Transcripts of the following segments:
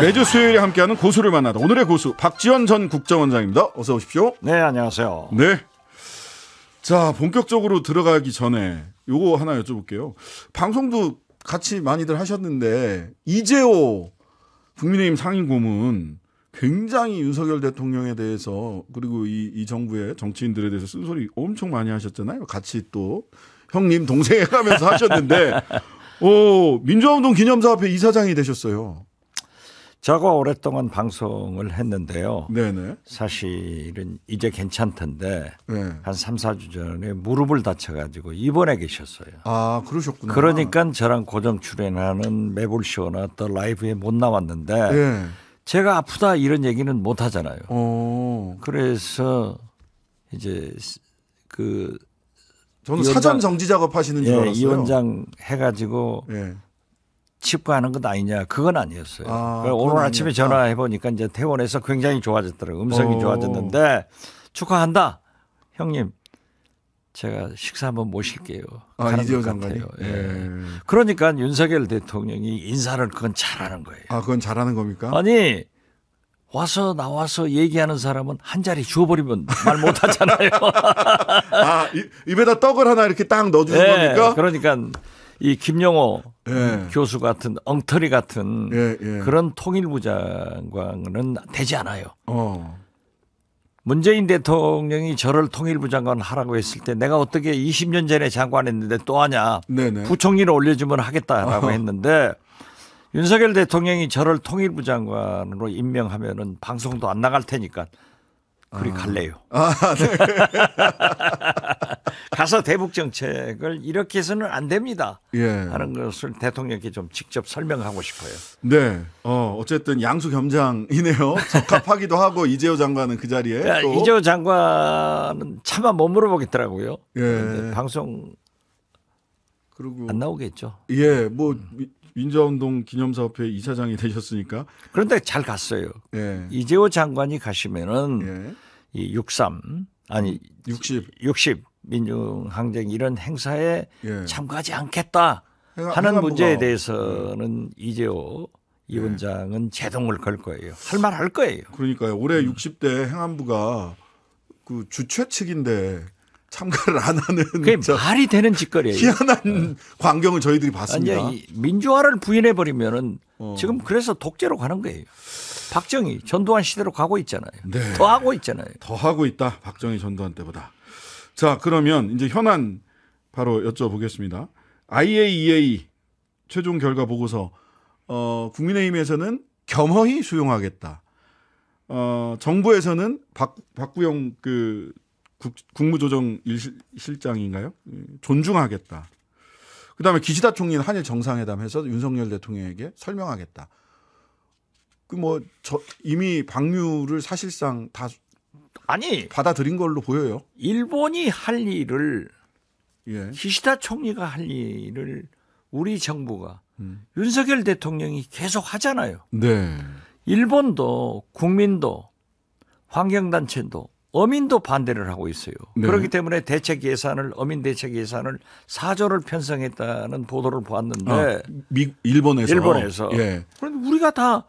매주 수요일에 함께하는 고수를 만나다. 오늘의 고수 박지원 전 국정원장입니다. 어서 오십시오. 네, 안녕하세요. 네. 자, 본격적으로 들어가기 전에 요거 하나 여쭤볼게요. 방송도 같이 많이들 하셨는데 이재호 국민의힘 상임고문 굉장히 윤석열 대통령에 대해서 그리고 이, 이 정부의 정치인들에 대해서 쓴소리 엄청 많이 하셨잖아요. 같이 또 형님 동생 해가면서 하셨는데 오 민주화운동 기념사업회 이사장이 되셨어요. 저가 오랫동안 방송을 했는데요. 네네. 사실은 이제 괜찮던데 네. 한 3, 4주 전에 무릎을 다쳐가지고 입원해 계셨어요. 아 그러셨구나. 그러니까 저랑 고정 출연하는 매불쇼나 또 라이브에 못 나왔는데 예. 제가 아프다 이런 얘기는 못 하잖아요. 어. 그래서 이제 그 저는 이 사전 정지 작업 하시는 줄 예, 알았어요. 이 원장 해가지고 예. 치과하는 것 아니냐 그건 아니었어요. 아, 그래서 오늘 그건 아침에 아니었다. 전화해 보니까 이제 퇴원해서 굉장히 좋아졌더라고요. 음성이 어. 좋아졌는데 축하한다, 형님. 제가 식사 한번 모실게요. 아 이재호 것 장관이. 예. 예. 그러니까 윤석열 대통령이 인사를 그건 잘하는 거예요. 아 그건 잘하는 겁니까? 아니 와서 나와서 얘기하는 사람은 한 자리 주워버리면 말 못하잖아요. 아 이- 입에다 떡을 하나 이렇게 딱 넣어주는 예, 겁니까? 그러니까 이 김영호 예. 교수 같은 엉터리 같은 예, 예. 그런 통일부 장관은 되지 않아요. 어. 문재인 대통령이 저를 통일부 장관 하라고 했을 때 내가 어떻게 20년 전에 장관했는데 또 하냐. 네네. 부총리를 올려주면 하겠다라고 어허. 했는데 윤석열 대통령이 저를 통일부 장관으로 임명하면은 방송도 안 나갈 테니까 그리 갈래요. 아, 네. 가서 대북 정책을 이렇게 해서는 안 됩니다. 예. 하는 것을 대통령께 좀 직접 설명하고 싶어요. 네. 어, 어쨌든 양수 겸장이네요. 적합하기도 하고 이재호 장관은 그 자리에 야, 또 이재호 장관은 차마 못 물어보겠더라고요. 예. 방송 그리고 안 나오겠죠. 예, 뭐 미- 민주화운동 기념사업회 이사장이 되셨으니까 그런데 잘 갔어요. 예. 이재호 장관이 가시면은 예. 이 63, 아니 60 60 민중항쟁 이런 행사에 예. 참가하지 않겠다 행안- 하는 행안부가- 문제에 대해서는 이재호 이 예. 원장은 제동을 걸 거예요. 할 말 할 거예요. 그러니까요. 올해 60대 행안부가 그 주최 측인데 참가를 안 하는 그게 저 말이 되는 짓거리예요. 희한한 광경을 저희들이 봤습니다. 아니, 이 민주화를 부인해 버리면은 어. 지금 그래서 독재로 가는 거예요. 박정희 전두환 시대로 가고 있잖아요. 네. 더 하고 있잖아요. 더 하고 있다. 박정희 전두환 때보다. 자, 그러면 이제 현안 바로 여쭤보겠습니다. IAEA 최종 결과 보고서 어, 국민의힘에서는 겸허히 수용하겠다. 어, 정부에서는 박, 박구영 그 국, 국무조정 실장인가요? 존중하겠다. 그다음에 기시다 총리는 한일 정상회담해서 윤석열 대통령에게 설명하겠다. 그 뭐 저 이미 방류를 사실상 다 아니 받아들인 걸로 보여요. 일본이 할 일을 예. 기시다 총리가 할 일을 우리 정부가 음. 윤석열 대통령이 계속 하잖아요. 네. 일본도 국민도 환경단체도 어민도 반대를 하고 있어요. 네. 그렇기 때문에 대책 예산을 어민 대책 예산을 4조를 편성했다는 보도를 보았는데 아, 미 일본에서 일본에서 예. 그런데 우리가 다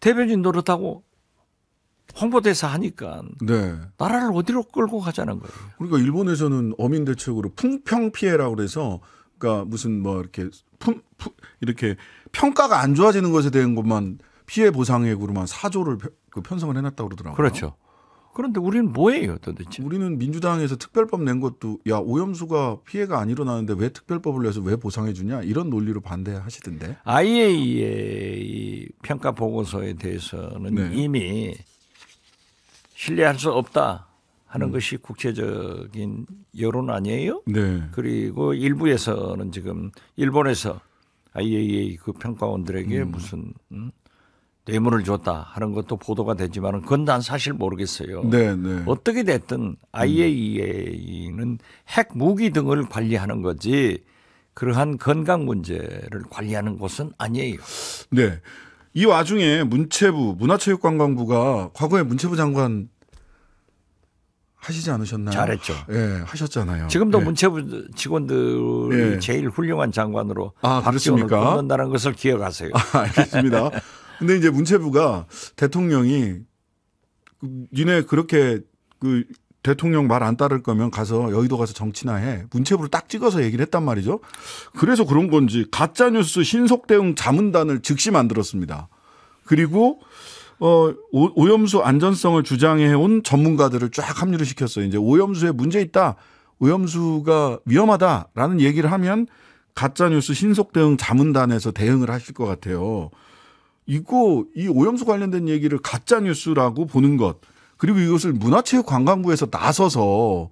대변인 노릇하고 홍보대사 하니까 네. 나라를 어디로 끌고 가자는 거예요. 그러니까 일본에서는 어민 대책으로 풍평 피해라고 그래서 그러니까 무슨 뭐 이렇게 품, 푸- 이렇게 평가가 안 좋아지는 것에 대한 것만 피해 보상액으로만 4조를 그 편성을 해놨다고 그러더라고요. 그렇죠. 그런데 우리는 뭐예요 도대체? 우리는 민주당에서 특별법 낸 것도 야 오염수가 피해가 안 일어나는데 왜 특별법을 내서 왜 보상해 주냐 이런 논리로 반대하시던데. IAEA 평가 보고서에 대해서는 네. 이미 신뢰할 수 없다 하는 음. 것이 국제적인 여론 아니에요? 네. 그리고 일부에서는 지금 일본에서 IAEA 그 평가원들에게 음. 무슨 음? 뇌물을 줬다 하는 것도 보도가 되지만 그건 난 사실 모르겠어요. 네, 네. 어떻게 됐든 IAEA는 핵 무기 등을 관리하는 거지 그러한 건강 문제를 관리하는 곳은 아니에요. 네. 이 와중에 문체부, 문화체육관광부가 과거에 문체부 장관 하시지 않으셨나요? 잘했죠. 예, 하셨잖아요. 지금도 예. 문체부 직원들이 예. 제일 훌륭한 장관으로 아, 박지원을 그렇습니까? 뽑는다는 것을 기억하세요. 아, 알겠습니다. 근데 이제 문체부가 대통령이 그 니네 그렇게 그 대통령 말 안 따를 거면 가서 여의도 가서 정치나 해. 문체부를 딱 찍어서 얘기를 했단 말이죠. 그래서 그런 건지 가짜뉴스 신속 대응 자문단을 즉시 만들었습니다. 그리고 어 오- 오염수 안전성을 주장해 온 전문가들을 쫙 합류를 시켰어요. 이제 오염수에 문제 있다. 오염수가 위험하다라는 얘기를 하면 가짜뉴스 신속 대응 자문단에서 대응을 하실 것 같아요. 이거 이 오염수 관련된 얘기를 가짜 뉴스라고 보는 것 그리고 이것을 문화체육관광부에서 나서서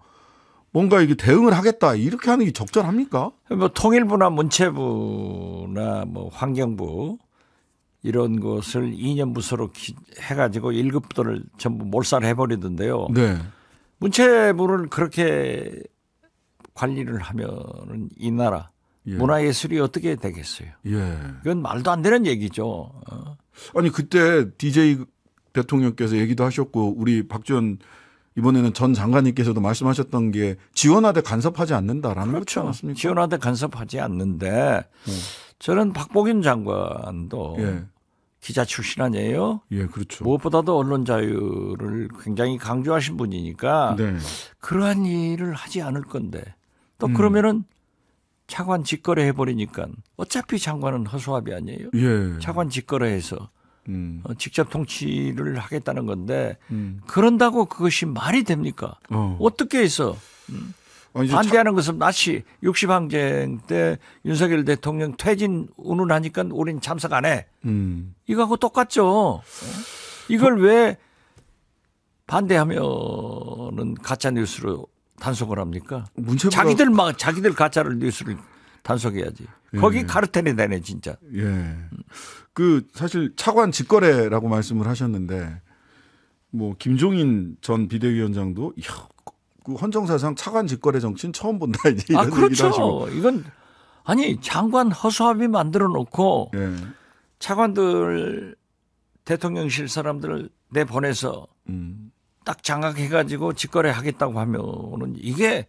뭔가 이게 대응을 하겠다 이렇게 하는 게 적절합니까? 뭐 통일부나 문체부나 뭐 환경부 이런 것을 2년 부서로 기- 해가지고 1급들을 전부 몰살해 버리던데요. 네. 문체부를 그렇게 관리를 하면은 이 나라 예. 문화예술이 어떻게 되겠어요? 예. 이건 말도 안 되는 얘기죠. 어. 아니 그때 DJ 대통령께서 얘기도 하셨고 우리 박지원 이번에는 전 장관님께서도 말씀하셨던 게 지원하되 간섭하지 않는다라는 거지 않았습니까? 그렇죠. 지원하되 간섭하지 않는데 저는 박보균 장관도 예. 기자 출신 아니에요? 예, 그렇죠. 무엇보다도 언론 자유를 굉장히 강조하신 분이니까 네. 그러한 일을 하지 않을 건데 또 음. 그러면은 차관 직거래 해버리니까 어차피 장관은 허수아비 아니에요? 예. 차관 직거래해서 음. 어, 직접 통치를 하겠다는 건데 음. 그런다고 그것이 말이 됩니까? 어. 어떻게 해서 아니, 이제 차- 반대하는 것은 마치 60항쟁 때 윤석열 대통령 퇴진 운운하니까 우린 참석 안 해. 음. 이거하고 똑같죠. 어? 이걸 왜 반대하면은 가짜 뉴스로 단속을 합니까? 문체부가 자기들 막 자기들 가짜를 뉴스를 단속해야지. 거기 예. 카르텔이 되네 진짜. 예. 그 사실 차관 직거래라고 말씀을 하셨는데 뭐 김종인 전 비대위원장도 야, 그 헌정사상 차관 직거래 정치는 처음 본다 이제 이런 아 얘기도 하시고. 그렇죠. 이건 아니 장관 허수아비 만들어 놓고 예. 차관들 대통령실 사람들을 내 보내서 음. 딱 장악해가지고 직거래 하겠다고 하면은 이게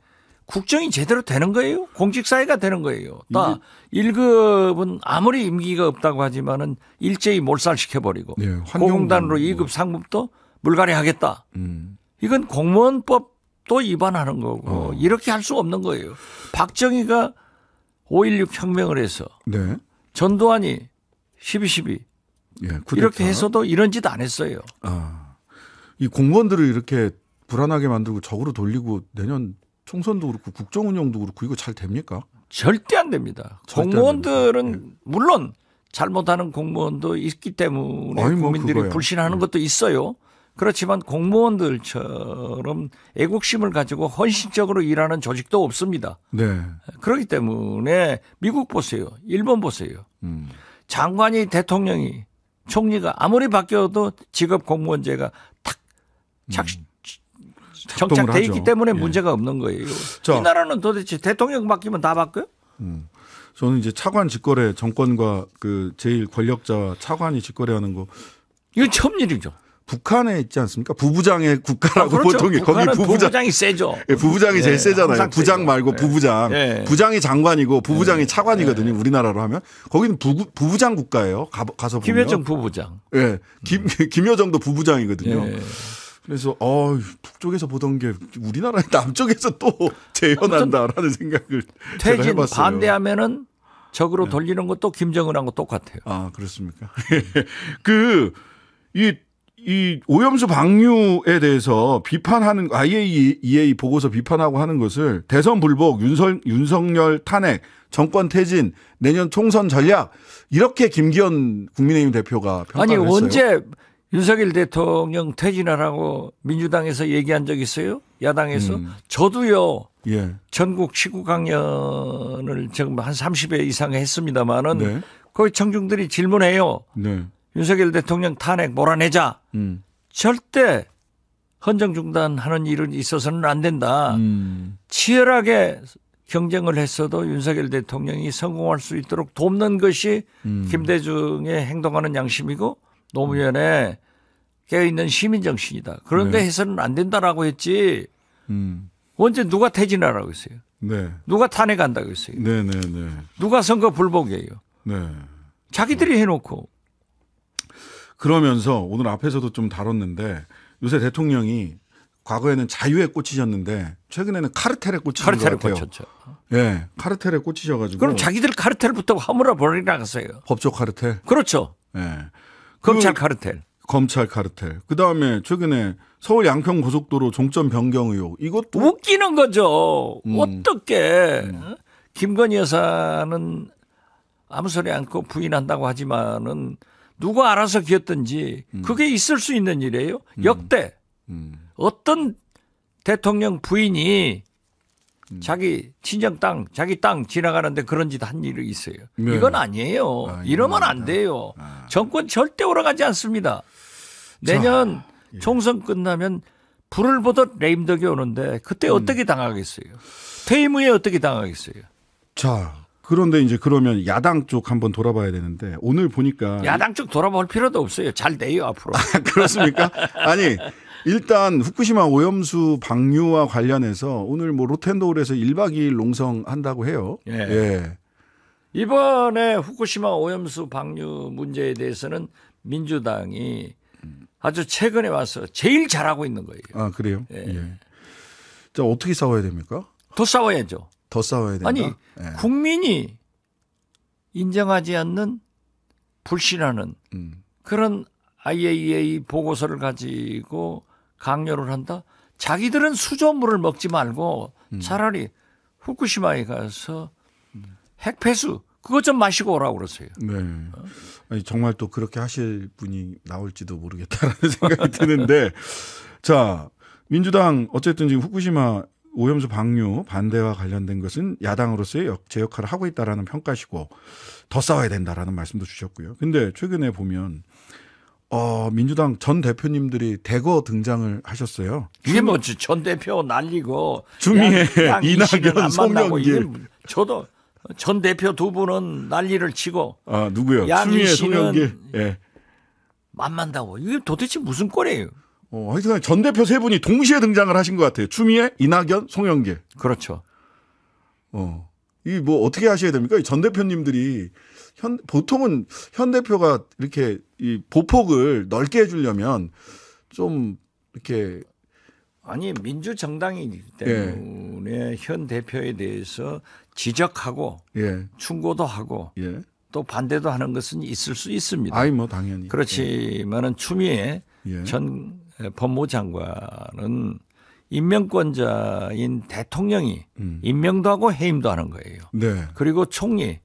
국정이 제대로 되는 거예요? 공직사회가 되는 거예요. 딱 1급은 아무리 임기가 없다고 하지만은 일제히 몰살시켜버리고 예, 환경부 고공단으로 뭐. 2급 상급도 물갈이 하겠다. 음. 이건 공무원법도 위반하는 거고 어. 이렇게 할 수 없는 거예요. 박정희가 5.16 혁명을 해서 네. 전두환이 12.12 예. 이렇게 해서도 이런 짓 안 했어요. 아. 이 공무원들을 이렇게 불안하게 만들고 적으로 돌리고 내년 총선도 그렇고 국정 운영도 그렇고 이거 잘 됩니까? 절대 안 됩니다. 절대 안 공무원들은 물론 잘못하는 공무원도 있기 때문에 아니, 뭐 국민들이 그거야. 불신하는 것도 있어요. 그렇지만 공무원들처럼 애국심을 가지고 헌신적으로 일하는 조직도 없습니다. 네. 그렇기 때문에 미국 보세요. 일본 보세요. 음. 장관이 대통령이 총리가 아무리 바뀌어도 직업 공무원제가 탁 착, 작동을 정착돼. 있기 때문에 예. 문제가 없는 거예요. 자. 이 나라는 도대체 대통령 바뀌면 다 바뀌어요? 저는 이제 차관 직거래 정권과 그 제일 권력자 차관이 직거래하는 거 이건 처음 일이죠. 북한에 있지 않습니까? 부부장의 국가라고 아, 그렇죠. 보통 거기 부부장 부부장이 세죠. 예, 부부장이 제일 예, 세잖아요. 부장. 말고 예. 부부장. 예. 부장이 장관이고 부부장이 차관이거든요. 우리나라로 하면 거기는 부, 부부장 국가예요. 가, 가서 보면. 김여정 부부장. 예, 김 김여정도 부부장이거든요. 예. 그래서 어 북쪽에서 보던 게 우리나라의 남쪽에서 또 재현한다라는 생각을 제가 퇴진 해봤어요. 네. 반대하면은 적으로 돌리는 것도 김정은하고 똑같아요. 아 그렇습니까? 그이 이 오염수 방류에 대해서 비판하는 IAEA 보고서 비판하고 하는 것을 대선 불복, 윤석, 윤석열 탄핵, 정권 퇴진, 내년 총선 전략 이렇게 김기현 국민의힘 대표가 아니 평가를 했어요. 언제 윤석열 대통령 퇴진하라고 민주당에서 얘기한 적 있어요? 야당에서? 음. 저도요. 예, 전국 시구 강연을 지금 한 30회 이상 했습니다마는 네, 거기 청중들이 질문해요. 네, 윤석열 대통령 탄핵 몰아내자. 음, 절대 헌정 중단하는 일은 있어서는 안 된다. 음, 치열하게 경쟁을 했어도 윤석열 대통령이 성공할 수 있도록 돕는 것이 음. 김대중의 행동하는 양심이고 노무현의 깨어있는 시민 정신이다. 그런데 네. 해서는 안 된다라고 했지. 음, 언제 누가 퇴진하라고 했어요? 네, 누가 탄핵한다고 했어요? 네, 네, 네, 누가 선거 불복이에요? 네. 자기들이 해놓고 그러면서 오늘 앞에서도 좀 다뤘는데 요새 대통령이 과거에는 자유에 꽂히셨는데 최근에는 카르텔에 꽂히신 카르텔에 것 같아요. 꽂혔죠. 예, 카르텔에 꽂히셔가지고 그럼 자기들 카르텔부터 허물어 버리라겠어요. 법조 카르텔, 그렇죠. 예, 검찰 그 카르텔. 검찰 카르텔. 그 다음에 최근에 서울 양평 고속도로 종점 변경 의혹 이것도 웃기는 거죠. 음. 어떻게 김건희 여사는 아무 소리 않고 부인한다고 하지만은 누가 알아서 기었든지 그게 있을 수 있는 일이에요. 역대 음, 어떤 대통령 부인이 자기 친정 땅, 자기 땅 지나가는데 그런 짓 한 일이 있어요. 네. 이건 아니에요. 아, 이러면 안. 돼요. 아. 정권 절대 오라가지 않습니다. 내년 예. 총선 끝나면 불을 보듯 레임덕이 오는데 그때 음. 어떻게 당하겠어요? 퇴임 후에 어떻게 당하겠어요? 자 그런데 이제 그러면 야당 쪽 한번 돌아봐야 되는데 오늘 보니까 야당 쪽 돌아볼 필요도 없어요. 잘 돼요 앞으로. 그렇습니까? 아니 일단 후쿠시마 오염수 방류와 관련해서 오늘 뭐 로텐도울에서 1박 2일 농성 한다고 해요. 예. 예. 이번에 후쿠시마 오염수 방류 문제에 대해서는 민주당이 아주 최근에 와서 제일 잘하고 있는 거예요. 아 그래요? 예. 예. 자 어떻게 싸워야 됩니까? 더 싸워야죠. 더 싸워야 된다. 아니 예. 국민이 인정하지 않는 불신하는 음. 그런 IAEA 보고서를 가지고 강요를 한다. 자기들은 수조물을 먹지 말고 음. 차라리 후쿠시마에 가서 핵폐수 그것 좀 마시고 오라고 그러세요. 네. 아니, 정말 또 그렇게 하실 분이 나올지도 모르겠다라는 생각이 드는데 자 민주당 어쨌든 지금 후쿠시마 오염수 방류 반대와 관련된 것은 야당으로서의 역- 제 역할을 하고 있다라는 평가시고 더 싸워야 된다라는 말씀도 주셨고요. 근데 최근에 보면 어 민주당 전 대표님들이 대거 등장을 하셨어요. 이게 뭐전 대표 날리고 이씨는 이낙연, 송영길. 저도 전 대표 두 분은 난리를 치고 아 누구요? 추미애, 씨는 송영길. 예. 만만다고 이게 도대체 무슨 꼴이에요? 어, 하여튼 전 대표 세 분이 동시에 등장을 하신 것 같아요. 추미애, 이낙연, 송영길. 그렇죠. 어. 이 뭐 어떻게 하셔야 됩니까? 이전 대표님들이 현 보통은 현 대표가 이렇게 이 보폭을 넓게 해주려면 좀 이렇게 아니 민주 정당이기 예. 때문에 현 대표에 대해서 지적하고 예, 충고도 하고 예. 또 반대도 하는 것은 있을 수 있습니다. 아이 뭐 당연히 그렇지만은 추미애 예. 전 법무 장관은 임명권자인 대통령이 음. 임명도 하고 해임도 하는 거예요. 네, 그리고 총리는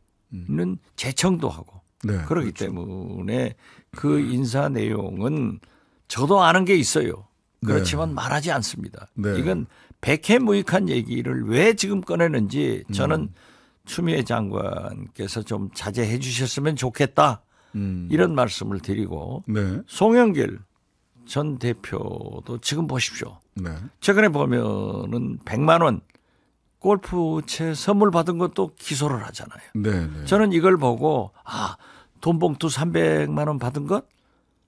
제청도 하고 네. 그렇기 때문에 그 인사 내용은 저도 아는 게 있어요. 그렇지만 말하지 않습니다. 네. 이건 백해무익한 얘기를 왜 지금 꺼내는지 저는 추미애 장관께서 좀 자제해 주셨으면 좋겠다. 음. 이런 말씀을 드리고 네, 송영길 전 대표도 지금 보십시오. 네, 최근에 보면은 100만 원 골프채 선물 받은 것도 기소를 하잖아요. 네, 네. 저는 이걸 보고 아, 돈 봉투 300만 원 받은 것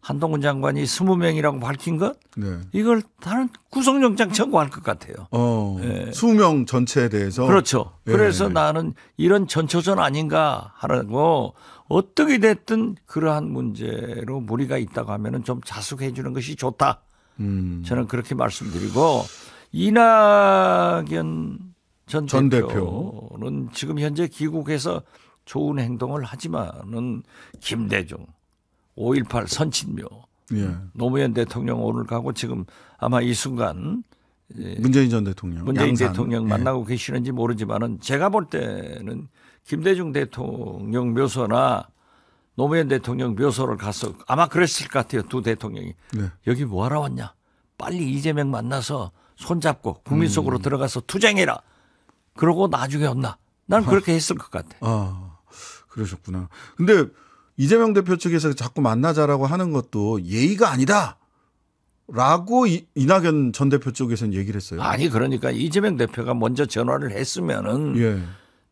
한동훈 장관이 20명이라고 밝힌 것 네. 이걸 다른 구속영장 청구할 것 같아요. 어, 예. 수명 전체에 대해서 그렇죠. 예. 그래서 나는 이런 전초전 아닌가 하라고 어떻게 됐든 그러한 문제로 무리가 있다고 하면은 좀 자숙해 주는 것이 좋다. 음. 저는 그렇게 말씀드리고 이낙연 전, 전 대표는 지금 현재 귀국해서 좋은 행동을 하지만은 김대중, 5.18 선친묘, 예. 노무현 대통령 오늘 가고 지금 아마 이 순간 문재인 전 대통령, 문재인 양산. 대통령 예. 만나고 계시는지 모르지만은 제가 볼 때는 김대중 대통령 묘소나 노무현 대통령 묘소를 가서 아마 그랬을 것 같아요. 두 대통령이. 네. 여기 뭐하러 왔냐? 빨리 이재명 만나서 손잡고 국민 음. 속으로 들어가서 투쟁해라. 그러고 나중에 온나. 난 그렇게 했을 것 같아. 아, 그러셨구나. 근데 이재명 대표 측에서 자꾸 만나자라고 하는 것도 예의가 아니다. 라고 이, 이낙연 전 대표 쪽에서는 얘기를 했어요. 아니 그러니까 이재명 대표가 먼저 전화를 했으면은 예.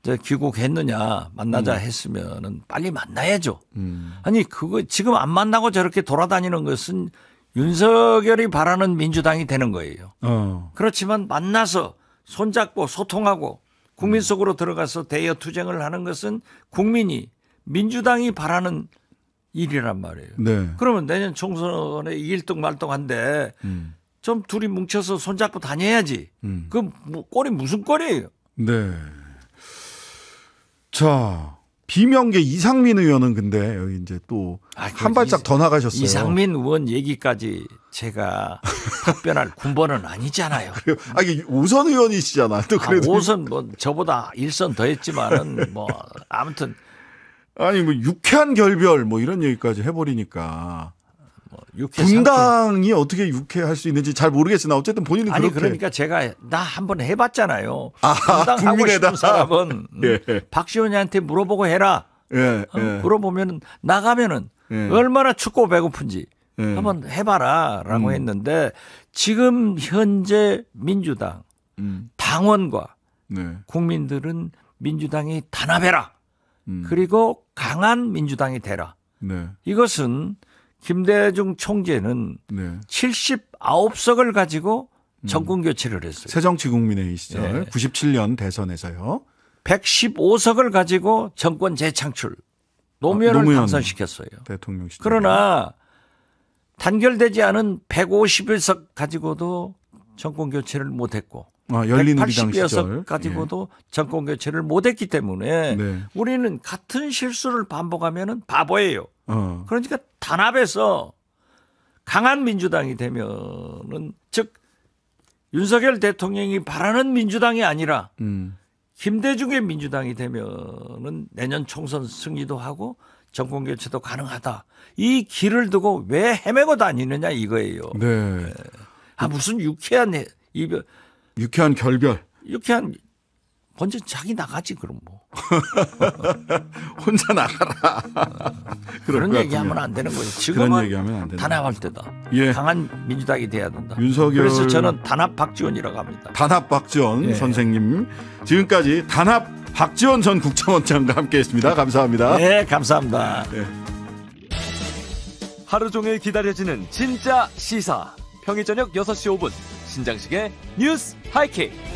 이제 귀국했느냐 만나자 했으면은 빨리 만나야죠. 음. 아니 그거 지금 안 만나고 저렇게 돌아다니는 것은 윤석열이 바라는 민주당이 되는 거예요. 어. 그렇지만 만나서 손잡고 소통하고 국민 속으로 들어가서 대여 투쟁을 하는 것은 국민이 민주당이 바라는 일이란 말이에요. 네. 그러면 내년 총선에 일등 말등한데 음. 좀 둘이 뭉쳐서 손잡고 다녀야지. 음. 그 뭐, 꼴이 무슨 꼴이에요? 네. 자, 비명계 이상민 의원은 근데 여기 이제 또한 아, 그 발짝 이- 더 나가셨어요. 이상민 의원 얘기까지 제가 답변할 군번은 아니잖아요. 그래요. 아, 이게 오선 의원이시잖아. 또 아, 그래도. 5선 뭐 저보다 1선 더 했지만은 뭐 아무튼 아니, 뭐 유쾌한 결별 뭐 이런 얘기까지 해버리니까. 뭐 분당이 어떻게 유쾌할 수 있는지 잘 모르겠으나 어쨌든 본인은 아니 그렇게. 그러니까 제가 나 한번 해봤잖아요. 아, 분당 하고 국민의당. 싶은 사람은 음, 예. 박지원이한테 물어보고 해라. 예, 어? 예. 물어보면 나가면은 예. 얼마나 춥고 배고픈지 예. 한번 해봐라라고 음. 했는데 지금 현재 민주당 음, 당원과 네. 국민들은 민주당이 단합해라. 음, 그리고 강한 민주당이 되라. 네. 이것은 김대중 총재는 네. 79석을 가지고 음. 정권 교체를 했어요. 새정치국민회의 시절 예. 97년 대선에서요. 115석을 가지고 정권 재창출 노무현을 아, 노무현. 당선시켰어요. 대통령 시절. 그러나 단결되지 않은 151석 가지고도 정권 교체를 못했고 아, 열린우리당 시절. 180여석 가지고도 정권 교체를 못했기 때문에 예. 네. 우리는 같은 실수를 반복하면 바보예요. 어. 그러니까 단합해서 강한 민주당이 되면은 즉 윤석열 대통령이 바라는 민주당이 아니라 음. 김대중의 민주당이 되면은 내년 총선 승리도 하고 정권 교체도 가능하다. 이 길을 두고 왜 헤매고 다니느냐 이거예요. 네. 아 무슨 유쾌한 해- 이별 유쾌한 결별. 유쾌한 먼저 자기 나가지 그럼 뭐 혼자 나가라. 그런 것 얘기하면. 안 되는 거예요. 지금은 얘기하면 안. 단합할 때다. 예. 강한 민주당이 돼야 된다. 윤석열 그래서 저는 단합 박지원이라고 합니다. 단합 박지원 예. 선생님 지금까지 단합 박지원 전 국정원장과 함께했습니다. 감사합니다. 네, 감사합니다. 하루 종일 기다려지는 진짜 시사. 평일 저녁 6시 5분 신장식의 뉴스 하이킥.